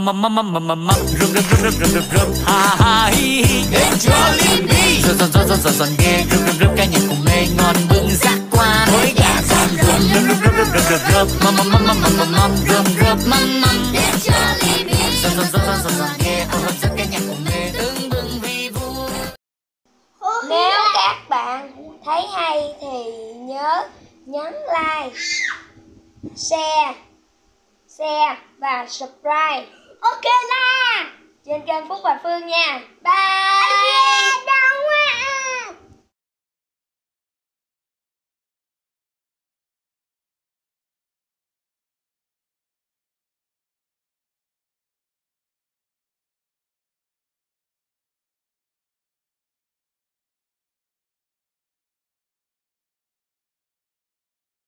mum mum mum mum mum mum rum rum rum rum rum rum ha ha hi hi đến Jollibee giòn giòn giòn giòn giòn giòn ghê rum rum rum ca nhạc cùng mê ngon bừng giác quan hối gà giòn giòn rum rum rum rum rum rum mum mum mum mum mum mum mum rum rum mum mum đến Jollibee giòn giòn giòn giòn giòn ghê ăn hấp dẫn ca nhạc cùng mê tương bừng vì vui nếu các bạn thấy hay thì nhớ nhấn like, share share và subscribe. Ok la Trên kênh Phúc và Phương nha. Bye.